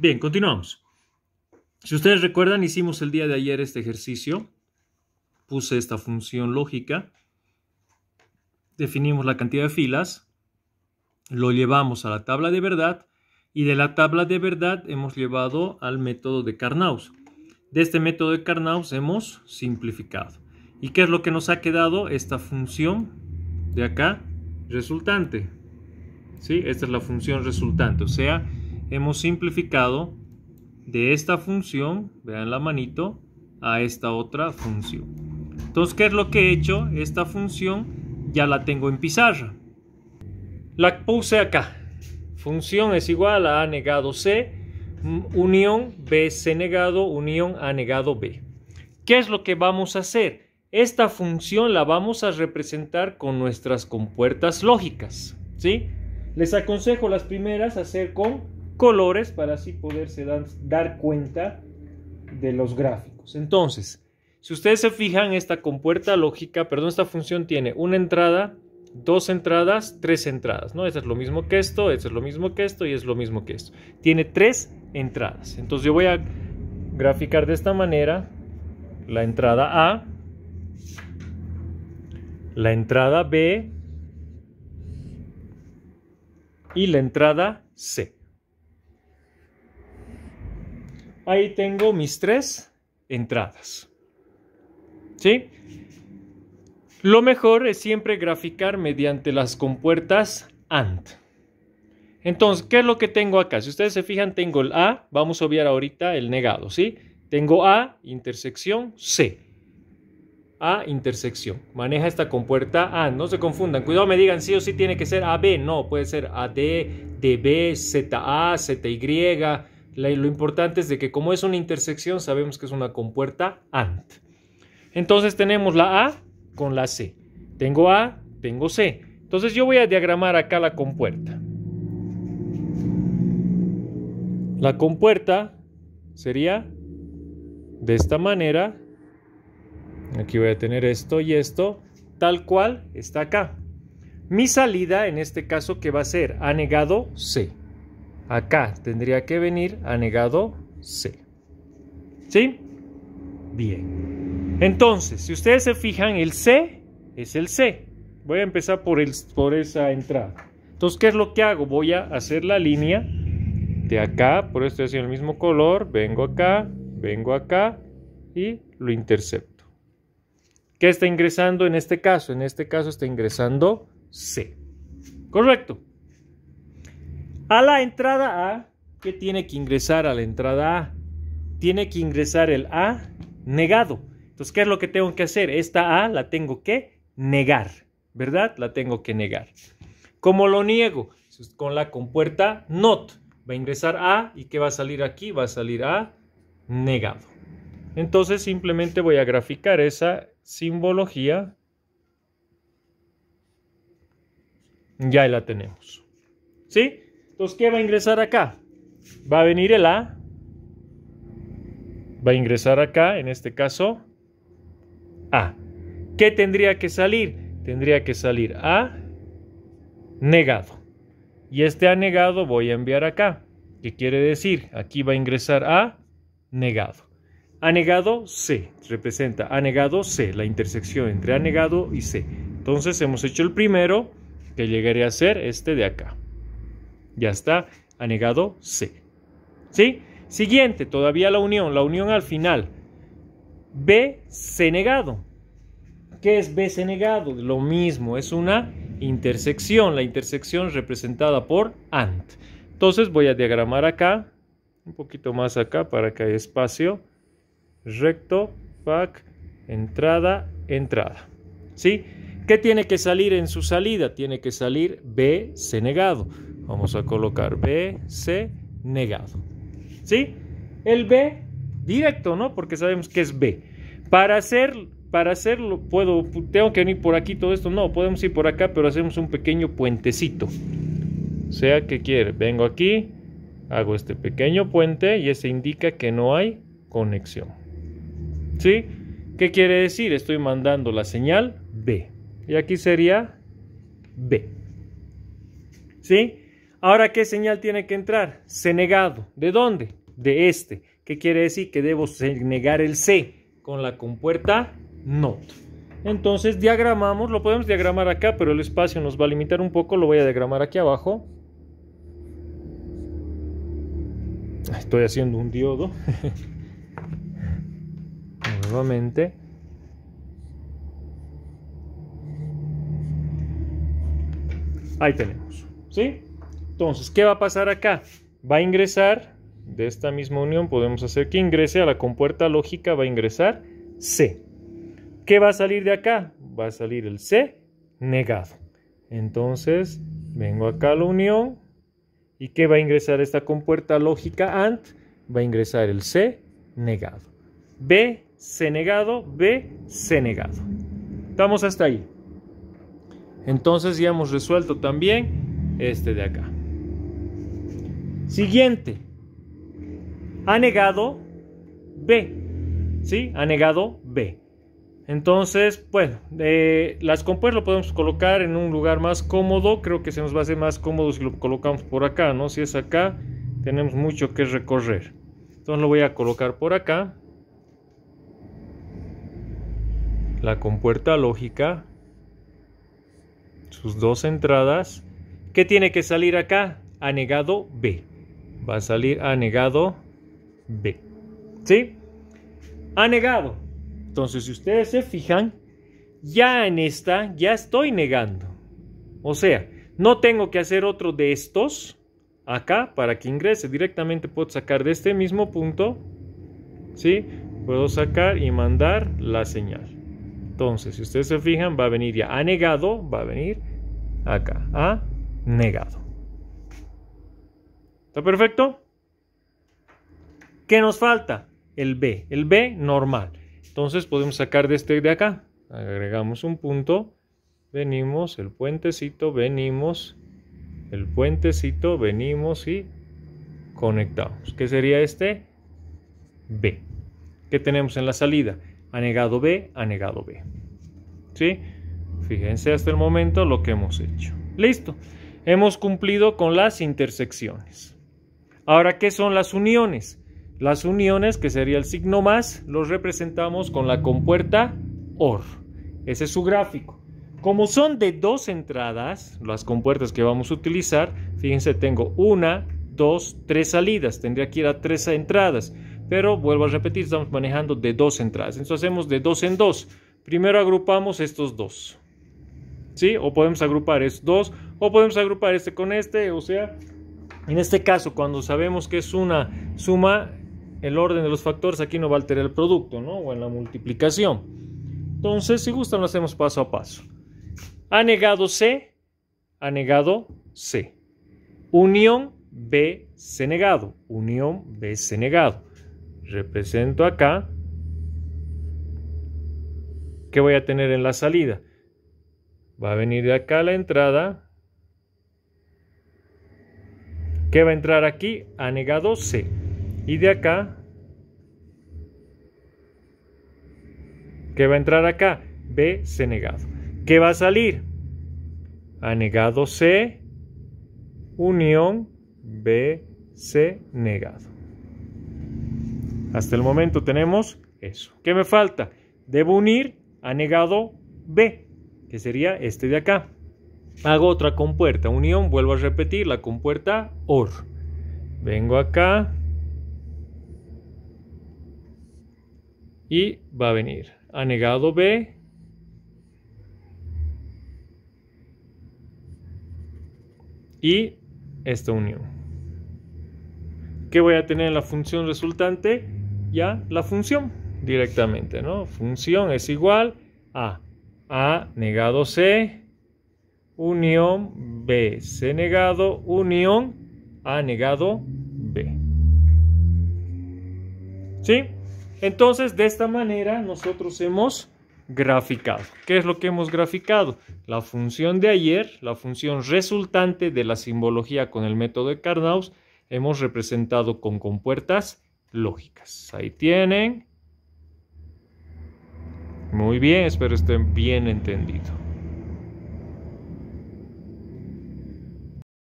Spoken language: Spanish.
Bien, continuamos. Si ustedes recuerdan, hicimos el día de ayer este ejercicio. Puse esta función lógica. Definimos la cantidad de filas. Lo llevamos a la tabla de verdad. Y de la tabla de verdad hemos llevado al método de Carnot. De este método de Carnot hemos simplificado. ¿Y qué es lo que nos ha quedado? Esta función de acá, resultante. ¿Sí? Esta es la función resultante. O sea, hemos simplificado de esta función, vean la manito, a esta otra función. Entonces, ¿qué es lo que he hecho? Esta función ya la tengo en pizarra. La puse acá. Función es igual a A negado C, unión B C negado, unión A negado B. ¿Qué es lo que vamos a hacer? Esta función la vamos a representar con nuestras compuertas lógicas. ¿sí? Les aconsejo las primeras hacer con colores para así poderse dar, cuenta de los gráficos. Entonces, si ustedes se fijan, esta compuerta lógica, perdón, esta función tiene una entrada, dos entradas, tres entradas, ¿no? Es lo mismo que esto, esto es lo mismo que esto y es lo mismo que esto. Tiene tres entradas. Entonces yo voy a graficar de esta manera la entrada A, la entrada B y la entrada C. ahí tengo mis tres entradas. ¿Sí? Lo mejor es siempre graficar mediante las compuertas AND. Entonces, ¿qué es lo que tengo acá? Si ustedes se fijan, tengo el A, vamos a obviar ahorita el negado, ¿sí? Tengo A, intersección, C. A, intersección. Maneja esta compuerta AND, no se confundan. Cuidado, me digan sí o sí tiene que ser AB, no, puede ser AD, DB, ZA, ZY, lo importante es de que como es una intersección, sabemos que es una compuerta AND. Entonces tenemos la A con la C. Tengo A, tengo C. Entonces yo voy a diagramar acá la compuerta. La compuerta sería de esta manera. Aquí voy a tener esto y esto, tal cual está acá. Mi salida, en este caso, que va a ser A negado C. Acá tendría que venir anegado C. ¿Sí? Bien. Entonces, si ustedes se fijan, el C es el C. Voy a empezar por, el, por esa entrada. Entonces, ¿qué es lo que hago? Voy a hacer la línea de acá, por esto estoy haciendo el mismo color, vengo acá, vengo acá y lo intercepto. ¿Qué está ingresando en este caso? En este caso está ingresando C. Correcto. A la entrada A, ¿qué tiene que ingresar a la entrada A? Tiene que ingresar el A negado. Entonces, ¿qué es lo que tengo que hacer? Esta A la tengo que negar, ¿verdad? La tengo que negar. ¿Cómo lo niego? Con la compuerta NOT. Va a ingresar A y ¿qué va a salir aquí? Va a salir A negado. Entonces simplemente voy a graficar esa simbología. Ya la tenemos. ¿Sí? Entonces, ¿qué va a ingresar acá? Va a venir el A. Va a ingresar acá, en este caso, A. ¿Qué tendría que salir? Tendría que salir A negado. Y este A negado voy a enviar acá. ¿Qué quiere decir? Aquí va a ingresar A negado. A negado C. Representa A negado C, la intersección entre A negado y C. Entonces hemos hecho el primero, que llegaría a ser este de acá. Ya está anegado C. ¿Sí? Siguiente, todavía la unión, la unión al final. B, C negado. ¿Qué es B, C negado? Lo mismo, es una intersección, la intersección representada por AND. Entonces voy a diagramar acá, un poquito más acá para que haya espacio. Recto, pack, entrada, entrada. ¿Sí? ¿Qué tiene que salir en su salida? Tiene que salir B, C negado. Vamos a colocar B, C, negado. ¿Sí? El B directo, ¿no? Porque sabemos que es B. Para, hacer, para hacerlo, puedo, tengo que venir por aquí todo esto. No, podemos ir por acá, pero hacemos un pequeño puentecito. O sea, ¿qué quiere? Vengo aquí, hago este pequeño puente y ese indica que no hay conexión. ¿Sí? ¿Qué quiere decir? Estoy mandando la señal B. Y aquí sería B. ¿Sí? Ahora, ¿qué señal tiene que entrar? C negado. ¿De dónde? De este. ¿Qué quiere decir? Que debo negar el C con la compuerta NOT. Entonces diagramamos, lo podemos diagramar acá, pero el espacio nos va a limitar un poco, lo voy a diagramar aquí abajo. Estoy haciendo un diodo. Nuevamente. Ahí tenemos. ¿Sí? Entonces, ¿qué va a pasar acá? Va a ingresar, de esta misma unión podemos hacer que ingrese a la compuerta lógica, va a ingresar C. ¿Qué va a salir de acá? Va a salir el C negado. Entonces, vengo acá a la unión. ¿Y qué va a ingresar esta compuerta lógica AND? Va a ingresar el C negado. B, C negado, B, C negado. Estamos hasta ahí. Entonces ya hemos resuelto también este de acá. Siguiente. Ha negado B. ¿Sí? Ha negado B. Entonces, bueno, las compuertas lo podemos colocar en un lugar más cómodo. Creo que se nos va a hacer más cómodo si lo colocamos por acá, ¿no? Si es acá, tenemos mucho que recorrer. Entonces lo voy a colocar por acá. La compuerta lógica. Sus dos entradas. ¿Qué tiene que salir acá? Anegado B. Va a salir anegado B. ¿Sí? Anegado. Entonces, si ustedes se fijan, ya en esta ya estoy negando. O sea, no tengo que hacer otro de estos acá para que ingrese. Directamente puedo sacar de este mismo punto. ¿Sí? Puedo sacar y mandar la señal. Entonces, si ustedes se fijan, va a venir ya a negado, va a venir acá, a negado. ¿Está perfecto? ¿Qué nos falta? El B, el B normal. Entonces podemos sacar de este de acá. Agregamos un punto. Venimos, el puentecito, venimos, el puentecito, venimos y conectamos. ¿Qué sería este? B. ¿Qué tenemos en la salida? Anegado B, anegado B. ¿Sí? Fíjense hasta el momento lo que hemos hecho. Listo. Hemos cumplido con las intersecciones. Ahora, ¿qué son las uniones? Las uniones, que sería el signo más, los representamos con la compuerta OR. Ese es su gráfico. Como son de dos entradas, las compuertas que vamos a utilizar, fíjense, tengo una, dos, tres salidas. Tendría que ir a tres entradas. Pero vuelvo a repetir, estamos manejando de dos entradas. Entonces hacemos de dos en dos. Primero agrupamos estos dos. ¿Sí? O podemos agrupar estos dos. O podemos agrupar este con este. O sea, en este caso, cuando sabemos que es una suma, el orden de los factores aquí no va a alterar el producto, ¿no? O en la multiplicación. Entonces, si gustan, lo hacemos paso a paso. Ha negado C, ha negado C. Unión B, C negado. Unión B, C negado. Represento acá. ¿Qué voy a tener en la salida? Va a venir de acá la entrada. ¿Qué va a entrar aquí? Ha negado C. Y de acá, ¿qué va a entrar acá? B, C negado. ¿Qué va a salir? A negado C, unión B, C negado. Hasta el momento tenemos eso. ¿Qué me falta? Debo unir a negado B, que sería este de acá. Hago otra compuerta, unión, vuelvo a repetir, la compuerta OR. Vengo acá, y va a venir anegado B y esta unión. ¿Qué voy a tener en la función resultante? Ya la función directamente, ¿no? Función es igual a A negado C, unión B, C negado, unión A negado B. ¿Sí? Entonces, de esta manera nosotros hemos graficado. ¿Qué es lo que hemos graficado? La función de ayer, la función resultante de la simbología con el método de Carnot, hemos representado con compuertas lógicas. Ahí tienen. Muy bien, espero estén bien entendido.